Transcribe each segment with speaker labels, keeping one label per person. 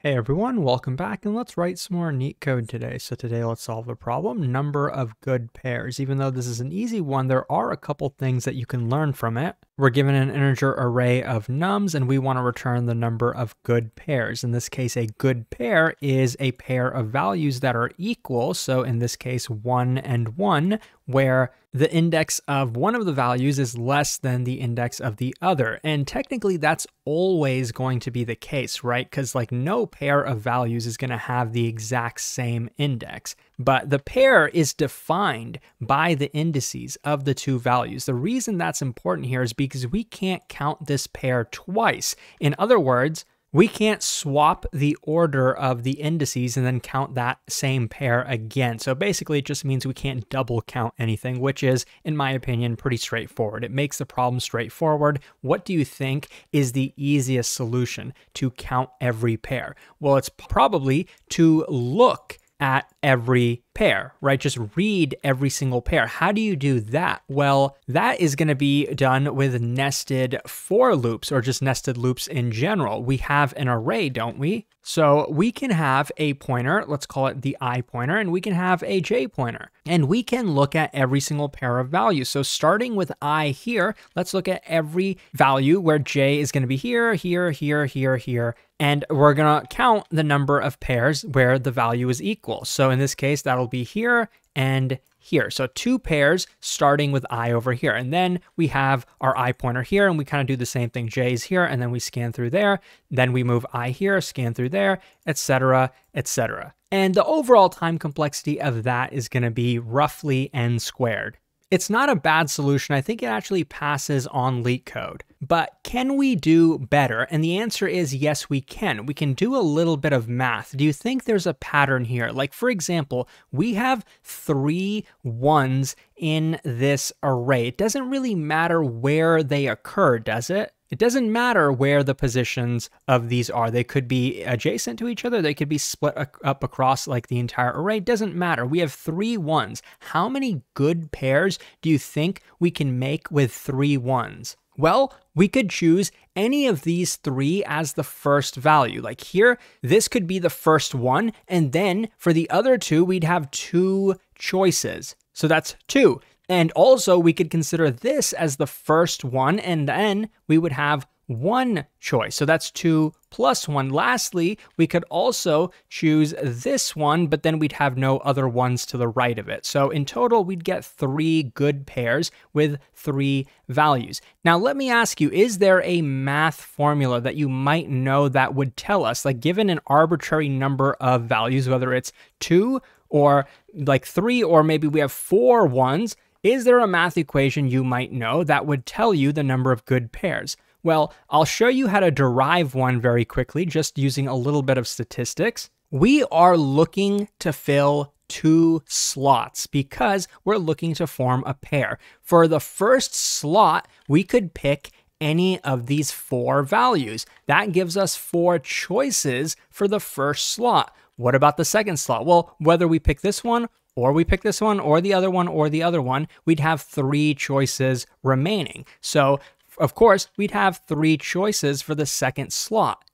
Speaker 1: Hey everyone, welcome back and let's write some more NeetCode today. So today let's solve a problem, number of good pairs. Even though this is an easy one, there are a couple things that you can learn from it. We're given an integer array of nums and we want to return the number of good pairs. In this case, a good pair is a pair of values that are equal. So in this case, one and one, where the index of one of the values is less than the index of the other. And technically that's always going to be the case, right? Because like no pair of values is going to have the exact same index. But the pair is defined by the indices of the two values. The reason that's important here is because we can't count this pair twice. In other words, we can't swap the order of the indices and then count that same pair again. So basically, it just means we can't double count anything, which is, in my opinion, pretty straightforward. It makes the problem straightforward. What do you think is the easiest solution to count every pair? Well, it's probably to look at every pair, right? Just read every single pair. How do you do that? Well, that is going to be done with nested for loops or just nested loops in general. We have an array, don't we? So we can have a pointer, let's call it the i pointer, and we can have a j pointer. And we can look at every single pair of values. So starting with i here, let's look at every value where j is going to be here, here, here, here, here, and we're going to count the number of pairs where the value is equal. So in this case, that'll be here and here. So two pairs starting with i over here. And then we have our i pointer here and we kind of do the same thing. j is here and then we scan through there. Then we move i here, scan through there, etc., etc. And the overall time complexity of that is going to be roughly n squared. It's not a bad solution. I think it actually passes on LeetCode. But can we do better? And the answer is yes, we can. We can do a little bit of math. Do you think there's a pattern here? Like, for example, we have three ones in this array. It doesn't really matter where they occur, does it? It doesn't matter where the positions of these are. They could be adjacent to each other. They could be split up across like the entire array. It doesn't matter. We have three ones. How many good pairs do you think we can make with three ones? Well, we could choose any of these three as the first value. Like here, this could be the first one. And then for the other two, we'd have two choices. So that's two. And also, we could consider this as the first one, and then we would have one choice. So that's two plus one. Lastly, we could also choose this one, but then we'd have no other ones to the right of it. So in total, we'd get three good pairs with three values. Now, let me ask you, is there a math formula that you might know that would tell us, like given an arbitrary number of values, whether it's two or like three, or maybe we have four ones, is there a math equation you might know that would tell you the number of good pairs? Well, I'll show you how to derive one very quickly, just using a little bit of statistics. We are looking to fill two slots because we're looking to form a pair. For the first slot, we could pick any of these four values. That gives us four choices for the first slot. What about the second slot? Well, whether we pick this one or we pick this one or the other one or the other one, we'd have three choices remaining. So, of course, we'd have three choices for the second slot.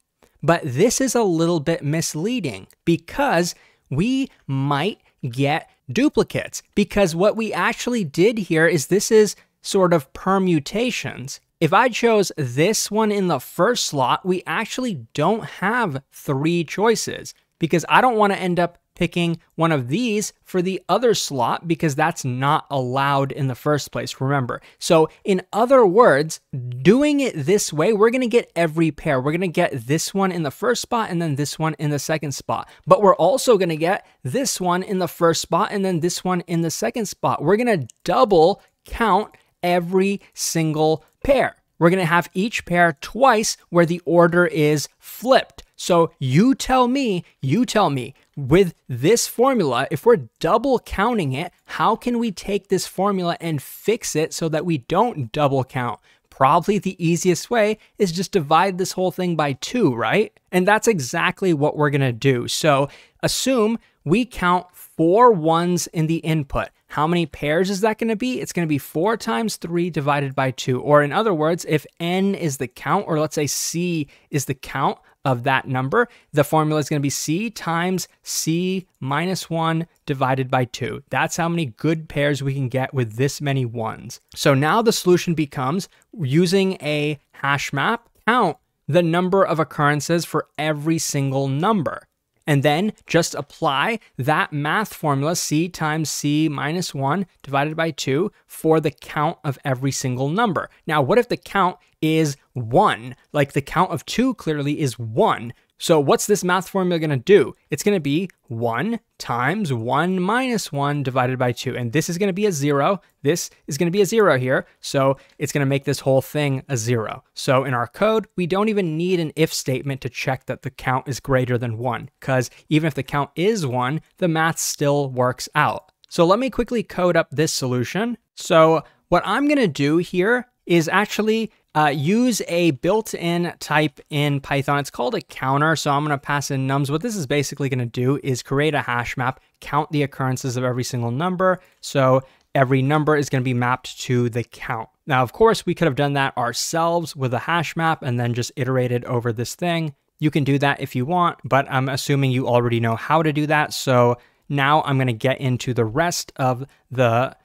Speaker 1: But this is a little bit misleading because we might get duplicates because what we actually did here is this is sort of permutations. If I chose this one in the first slot, we actually don't have three choices because I don't want to end up picking one of these for the other slot because that's not allowed in the first place, remember. So in other words, doing it this way, we're gonna get every pair. We're gonna get this one in the first spot and then this one in the second spot. But we're also gonna get this one in the first spot and then this one in the second spot. We're gonna double count every single pair. We're gonna have each pair twice where the order is flipped. So you tell me, you tell me, with this formula, if we're double counting it, how can we take this formula and fix it so that we don't double count? Probably the easiest way is just divide this whole thing by two, right? And that's exactly what we're gonna do. So assume we count four ones in the input. How many pairs is that going to be? It's going to be 4 times 3 divided by 2. Or in other words, if n is the count, or let's say c is the count of that number, the formula is going to be c times c minus 1 divided by 2. That's how many good pairs we can get with this many ones. So now the solution becomes using a hash map, count the number of occurrences for every single number and then just apply that math formula, c times c minus 1 divided by 2, for the count of every single number. Now, what if the count is 1? Like the count of 2 clearly is 1. So what's this math formula going to do? It's going to be 1 times 1 minus 1 divided by 2. And this is going to be a 0. This is going to be a 0 here. So it's going to make this whole thing a 0. So in our code, we don't even need an if statement to check that the count is greater than 1. Because even if the count is 1, the math still works out. So let me quickly code up this solution. So what I'm going to do here is actually uh, use a built-in type in Python. It's called a counter. So I'm going to pass in nums. What this is basically going to do is create a hash map, count the occurrences of every single number. So every number is going to be mapped to the count. Now, of course, we could have done that ourselves with a hash map and then just iterated over this thing. You can do that if you want, but I'm assuming you already know how to do that. So now I'm going to get into the rest of the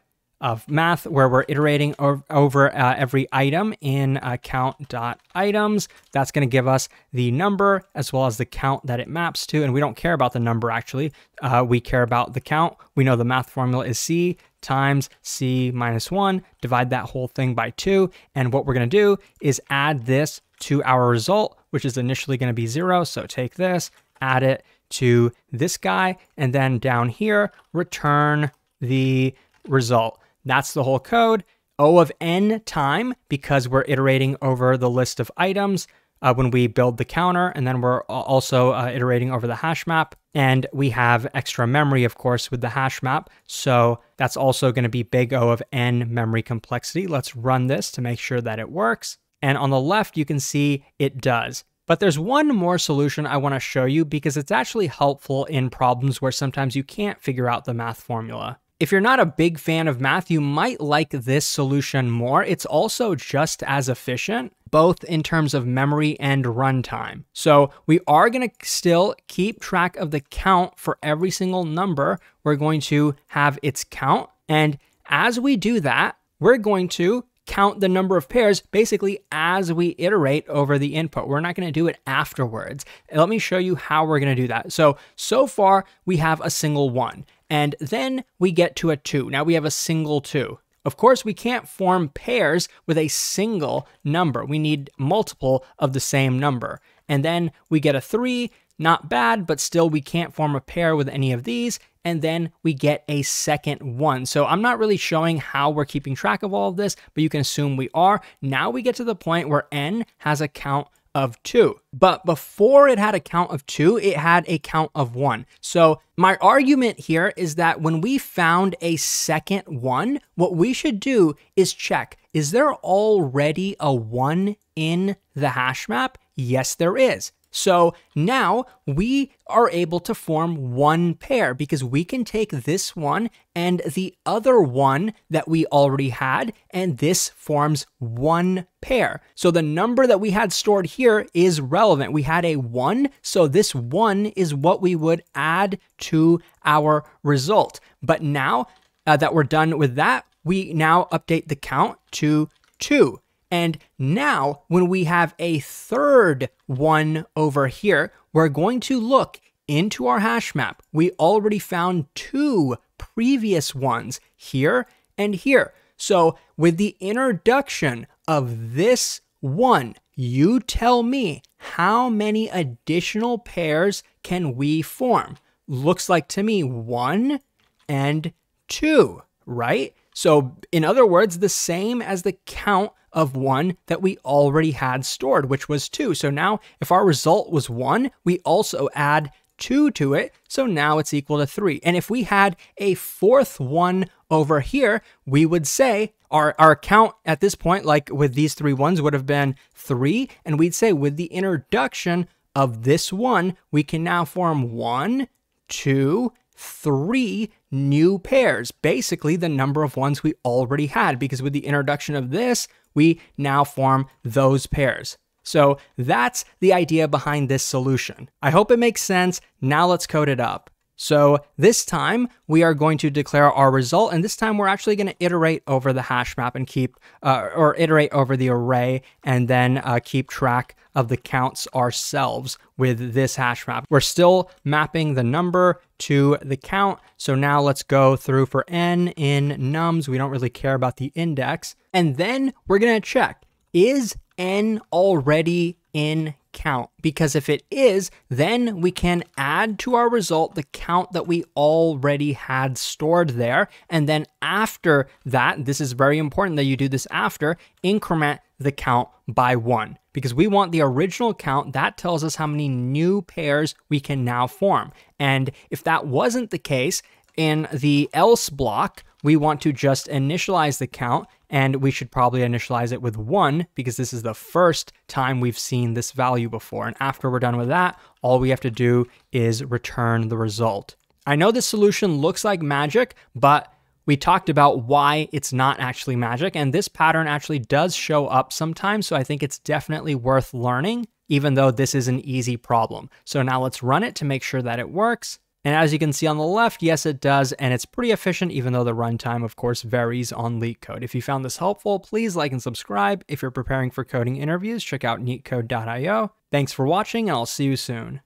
Speaker 1: of math where we're iterating over uh, every item in uh, count.items. That's going to give us the number as well as the count that it maps to. And we don't care about the number actually. Uh, we care about the count. We know the math formula is C times C minus 1. Divide that whole thing by 2. And what we're going to do is add this to our result, which is initially going to be 0. So take this, add it to this guy, and then down here, return the result. That's the whole code. O of n time, because we're iterating over the list of items uh, when we build the counter, and then we're also uh, iterating over the hash map. And we have extra memory, of course, with the hash map. So that's also going to be big O of n memory complexity. Let's run this to make sure that it works. And on the left, you can see it does. But there's one more solution I want to show you because it's actually helpful in problems where sometimes you can't figure out the math formula. If you're not a big fan of math, you might like this solution more. It's also just as efficient, both in terms of memory and runtime. So we are going to still keep track of the count for every single number. We're going to have its count. And as we do that, we're going to count the number of pairs basically as we iterate over the input. We're not going to do it afterwards. Let me show you how we're going to do that. So, so far we have a single one. And then we get to a 2. Now we have a single 2. Of course, we can't form pairs with a single number. We need multiple of the same number. And then we get a 3, not bad, but still we can't form a pair with any of these. And then we get a second 1. So I'm not really showing how we're keeping track of all of this, but you can assume we are. Now we get to the point where n has a count of two. But before it had a count of two, it had a count of one. So my argument here is that when we found a second one, what we should do is check, is there already a one in the hash map? Yes, there is. So now we are able to form one pair because we can take this one and the other one that we already had, and this forms one pair. So the number that we had stored here is relevant. We had a one, so this one is what we would add to our result. But now uh, that we're done with that, we now update the count to two. And now when we have a third one over here, we're going to look into our hash map. We already found two previous ones here and here. So with the introduction of this one, you tell me how many additional pairs can we form? Looks like to me one and two, right? So in other words, the same as the count of one that we already had stored, which was two. So now if our result was one, we also add two to it. So now it's equal to three. And if we had a fourth one over here, we would say our, our count at this point, like with these three ones, would have been three. And we'd say with the introduction of this one, we can now form one, two, three new pairs, basically the number of ones we already had, because with the introduction of this, we now form those pairs. So that's the idea behind this solution. I hope it makes sense. Now let's code it up. So this time we are going to declare our result, and this time we're actually going to iterate over the hash map and keep, uh, or iterate over the array and then uh, keep track of the counts ourselves with this hash map. We're still mapping the number to the count. So now let's go through for n in nums. We don't really care about the index. And then we're going to check, is n already in count because if it is, then we can add to our result the count that we already had stored there. And then after that, this is very important that you do this after, increment the count by one because we want the original count that tells us how many new pairs we can now form. And if that wasn't the case, in the else block, we want to just initialize the count and we should probably initialize it with one because this is the first time we've seen this value before. And after we're done with that, all we have to do is return the result. I know this solution looks like magic, but we talked about why it's not actually magic, and this pattern actually does show up sometimes, so I think it's definitely worth learning, even though this is an easy problem. So now let's run it to make sure that it works. And as you can see on the left, yes, it does, and it's pretty efficient, even though the runtime, of course, varies on LeetCode. If you found this helpful, please like and subscribe. If you're preparing for coding interviews, check out neetcode.io. Thanks for watching, and I'll see you soon.